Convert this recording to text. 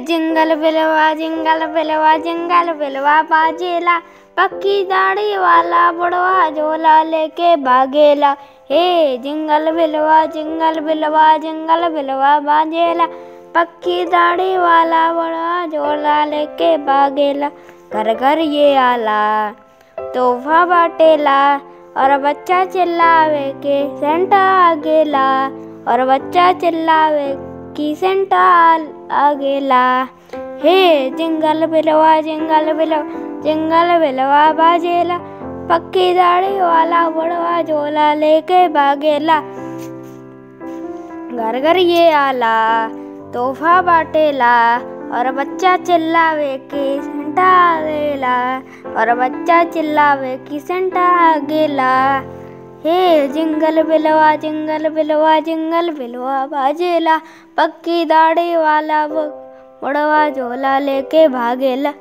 Jingle बिलवा jingle बिलवा jingle बिलवा बाजेला। पक्की दाढ़ी वाला बुढ़वा झोला लेके भागेला हे जिंगल बिलवा जिंगल बिलवा जिंगल बिलवा बाजेला। पक्की दाढ़ी वाला बुढ़वा झोला लेके भागेला घर घर ये आला, तोहफा बाटेला। और बच्चा चिल्लावे के सेंटा आ गेला। और बच्चा चिल्लावे की सेंटा आ गेला हे जिंगल बिलवा जिंगल बिलवा जिंगल बिलवा बाजेला। पक्की दाढ़ी वाला बुढ़वा झोला लेके भागेला। घर घर ये आला, तोहफा बाटेला, और बच्चा चिल्लावे कि सेंटा आ गेला और बच्चा चिल्लावे कि सेंटा आ गेला। हे जिंगल बिलवा जिंगल बिलवा जिंगल बिलवा, बाजेला, पक्की दाढ़ी वाला मुड़वा झोला लेके भागेला।